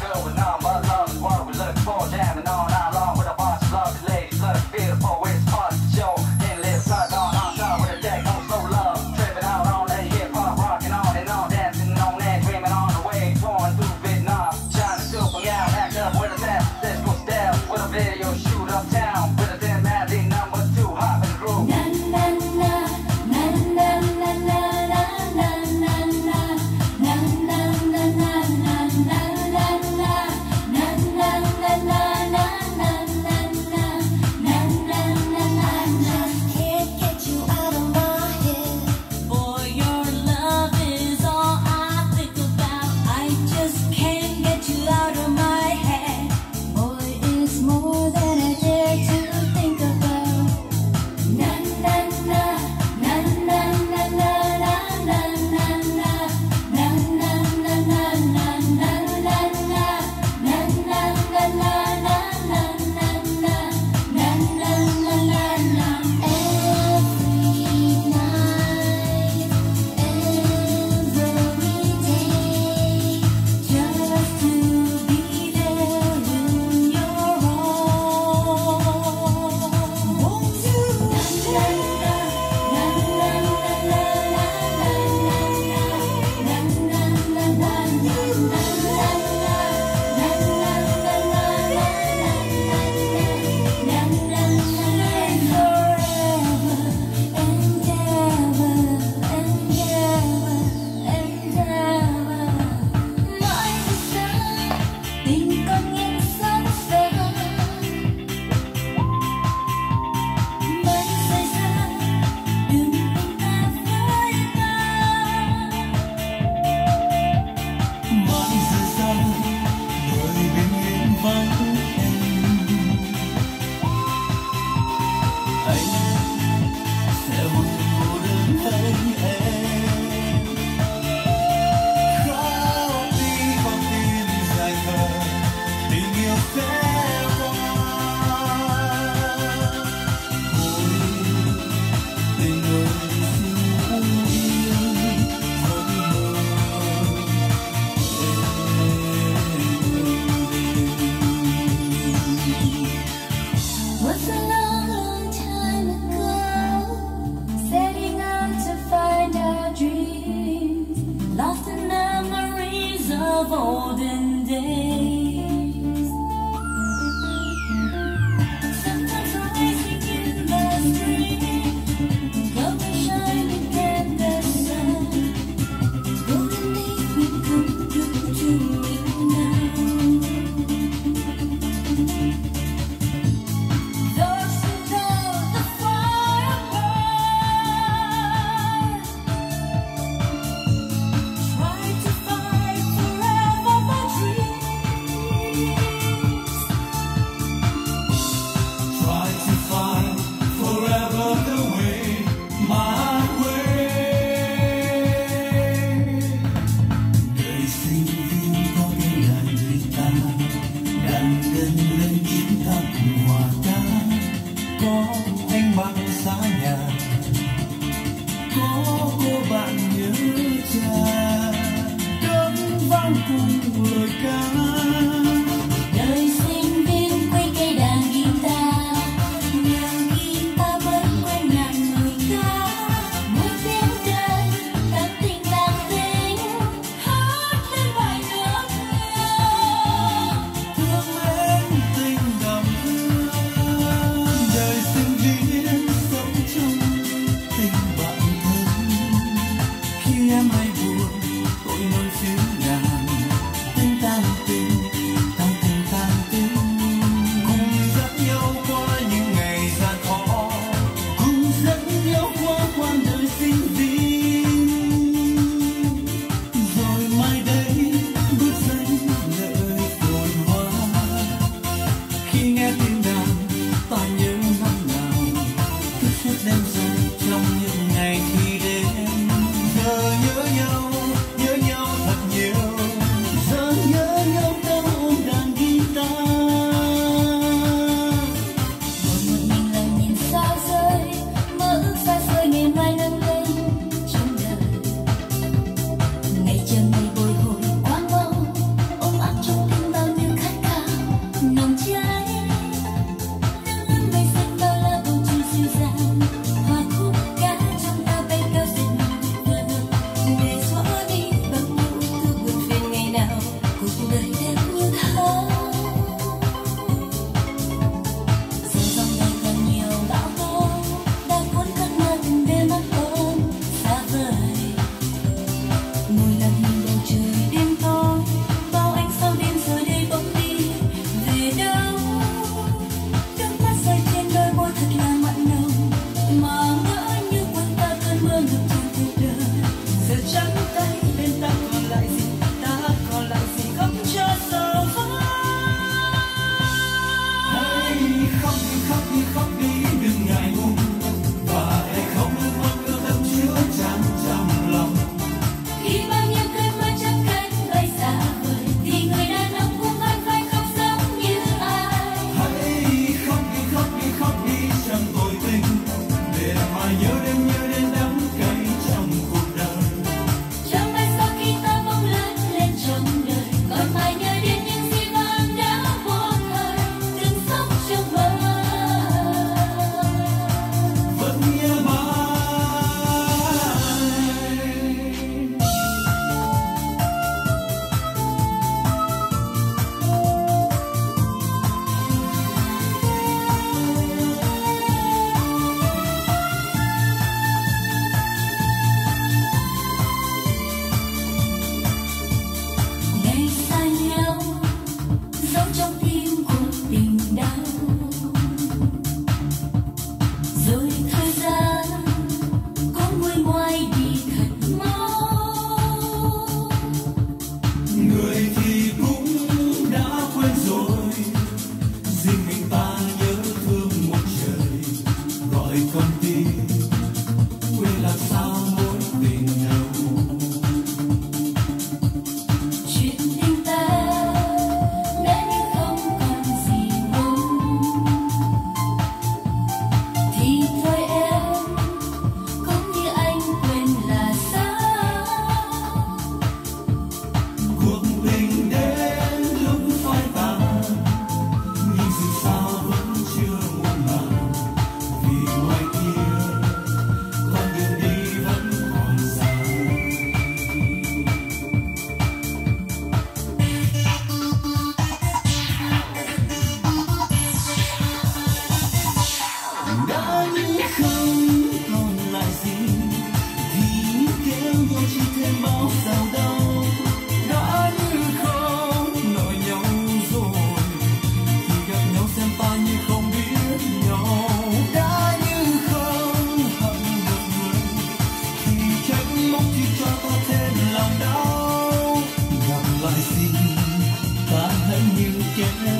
khi em hay buồn yo. again.